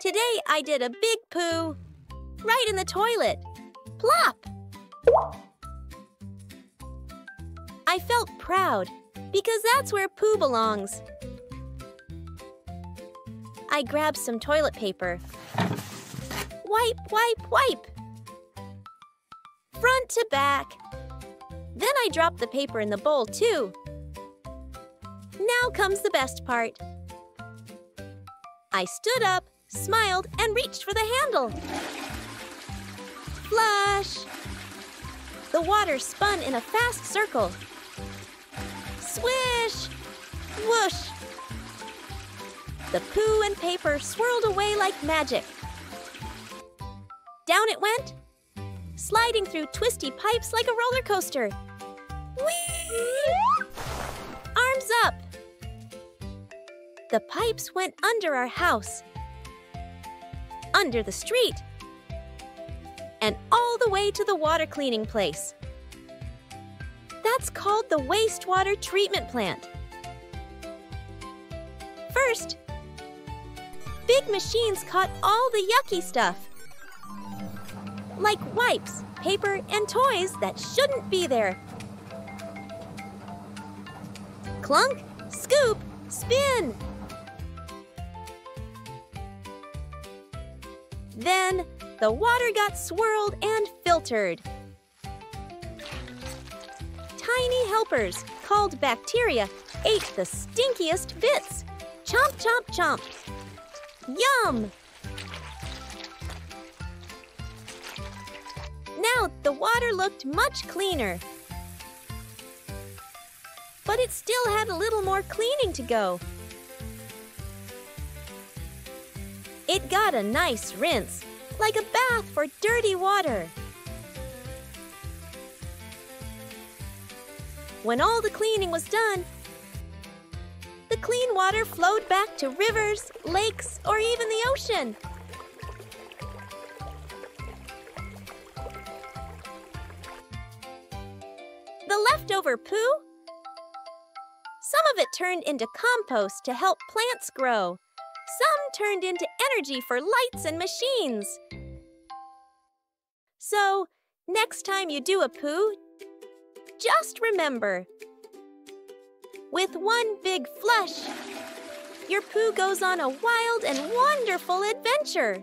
Today I did a big poo right in the toilet. Plop! I felt proud because that's where poo belongs. I grabbed some toilet paper. Wipe, wipe, wipe. Front to back. Then I dropped the paper in the bowl, too. Now comes the best part. I stood up, smiled, and reached for the handle. Flush! The water spun in a fast circle. Swish! Whoosh! The poo and paper swirled away like magic. Down it went, sliding through twisty pipes like a roller coaster. Whee! Arms up! The pipes went under our house, under the street, and all the way to the water cleaning place. That's called the wastewater treatment plant. First, big machines caught all the yucky stuff, like wipes, paper, and toys that shouldn't be there. Clunk, scoop, spin. Then the water got swirled and filtered. Tiny helpers, called bacteria, ate the stinkiest bits. Chomp, chomp, chomp. Yum! Now the water looked much cleaner. But it still had a little more cleaning to go. It got a nice rinse, like a bath for dirty water. When all the cleaning was done, the clean water flowed back to rivers, lakes, or even the ocean. The leftover poo? Some of it turned into compost to help plants grow. Some turned into energy for lights and machines. So, next time you do a poo, just remember with one big flush, your poo goes on a wild and wonderful adventure.